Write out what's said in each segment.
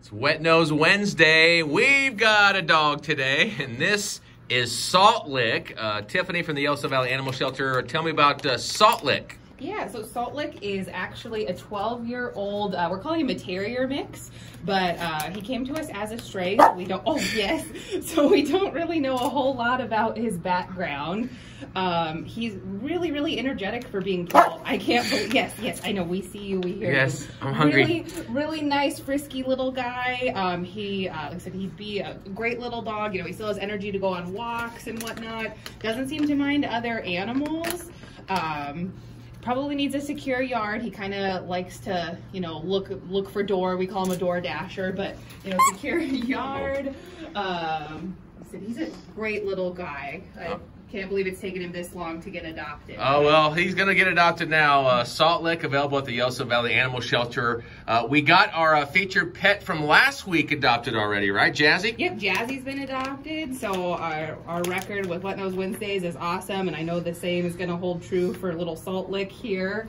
It's Wet Nose Wednesday. We've got a dog today, and this is Salt Lick. Uh, Tiffany from the Yellowstone Valley Animal Shelter. Tell me about uh, Salt Lick. Yeah, so Salt Lick is actually a 12 year old, uh, we're calling him a terrier mix, but uh, he came to us as a stray. So we don't, oh yes, so we don't really know a whole lot about his background. Um, he's really, really energetic for being 12. I can't believe, yes, yes, I know, we see you, we hear Yes, you. Yes, I'm hungry. Really, really nice, frisky little guy. Um, he, uh, like I said, he'd be a great little dog. You know, he still has energy to go on walks and whatnot. Doesn't seem to mind other animals. Um, probably needs a secure yard. He kind of likes to, you know, look look for door. We call him a door dasher, but you know, secure yard. Um, he's a great little guy. I can't believe it's taken him this long to get adopted. Oh, well, he's going to get adopted now. Uh, Salt Lick, available at the Yellowstone Valley Animal Shelter. Uh, we got our uh, featured pet from last week adopted already, right, Jazzy? Yep, Jazzy's been adopted, so our, our record with Wet Nose Wednesdays is awesome, and I know the same is going to hold true for a Little Salt Lick here.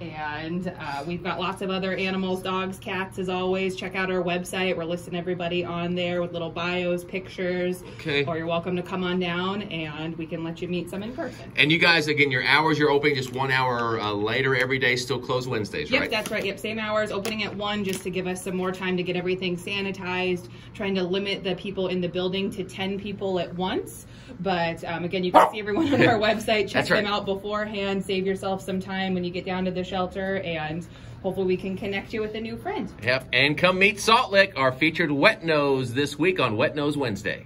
And uh, we've got lots of other animals, dogs, cats, as always. Check out our website. We're listing everybody on there with little bios, pictures. Okay. Or you're welcome to come on down, and we can let you meet some in person. And you guys, again, your hours you're opening just one hour uh, later every day, still closed Wednesdays, Yep, right? that's right. Yep, same hours, opening at one just to give us some more time to get everything sanitized. Trying to limit the people in the building to ten people at once. But um, again, you can see everyone on our website. Check right. them out beforehand. Save yourself some time when you get down to the shelter, and hopefully we can connect you with a new friend. Yep. And come meet Salt Lick, our featured wet nose this week on Wet Nose Wednesday.